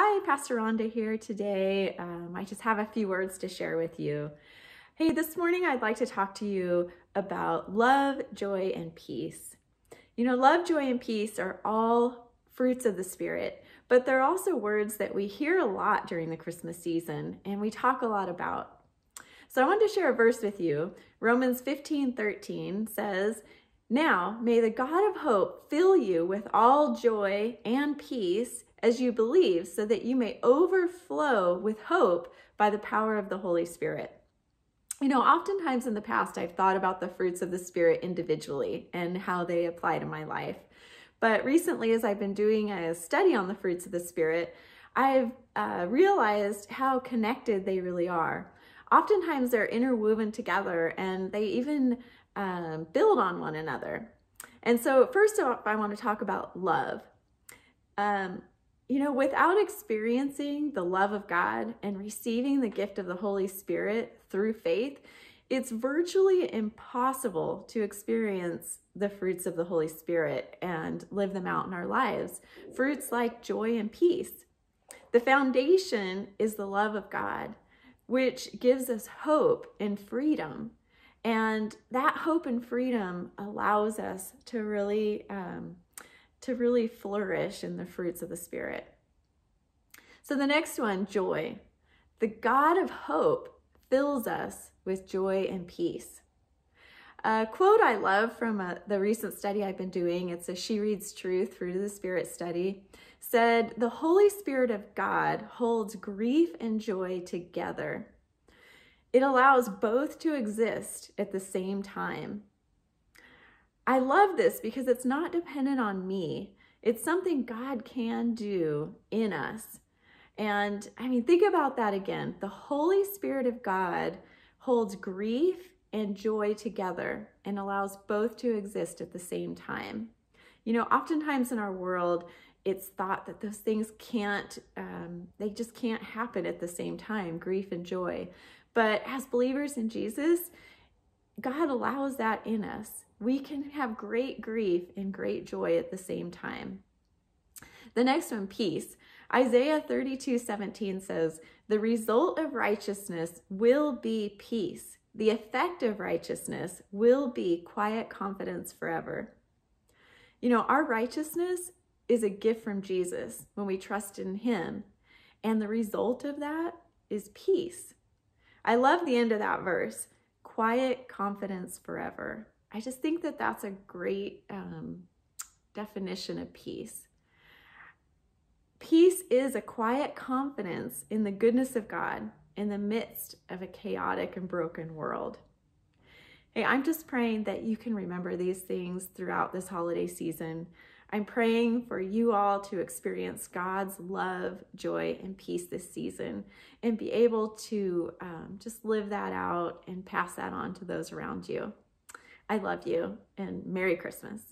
Hi, Pastor Rhonda here today. Um, I just have a few words to share with you. Hey, this morning I'd like to talk to you about love, joy, and peace. You know, love, joy, and peace are all fruits of the Spirit, but they're also words that we hear a lot during the Christmas season and we talk a lot about. So I wanted to share a verse with you. Romans 15 13 says, Now may the God of hope fill you with all joy and peace as you believe, so that you may overflow with hope by the power of the Holy Spirit. You know, oftentimes in the past, I've thought about the fruits of the Spirit individually and how they apply to my life. But recently, as I've been doing a study on the fruits of the Spirit, I've uh, realized how connected they really are. Oftentimes, they're interwoven together and they even um, build on one another. And so, first off, I want to talk about love. Um, you know, without experiencing the love of God and receiving the gift of the Holy Spirit through faith, it's virtually impossible to experience the fruits of the Holy Spirit and live them out in our lives. Fruits like joy and peace. The foundation is the love of God, which gives us hope and freedom. And that hope and freedom allows us to really um, to really flourish in the fruits of the Spirit. So the next one, joy. The God of hope fills us with joy and peace. A quote I love from a, uh, the recent study I've been doing, it's a She Reads Truth through the Spirit study, said, The Holy Spirit of God holds grief and joy together. It allows both to exist at the same time. I love this because it's not dependent on me. It's something God can do in us. And I mean, think about that again. The Holy Spirit of God holds grief and joy together and allows both to exist at the same time. You know, oftentimes in our world, it's thought that those things can't, um, they just can't happen at the same time grief and joy. But as believers in Jesus, God allows that in us. We can have great grief and great joy at the same time. The next one, peace. Isaiah 32 17 says, The result of righteousness will be peace. The effect of righteousness will be quiet confidence forever. You know, our righteousness is a gift from Jesus when we trust in Him. And the result of that is peace. I love the end of that verse quiet confidence forever. I just think that that's a great um, definition of peace. Peace is a quiet confidence in the goodness of God in the midst of a chaotic and broken world. Hey, I'm just praying that you can remember these things throughout this holiday season. I'm praying for you all to experience God's love, joy, and peace this season and be able to um, just live that out and pass that on to those around you. I love you and Merry Christmas.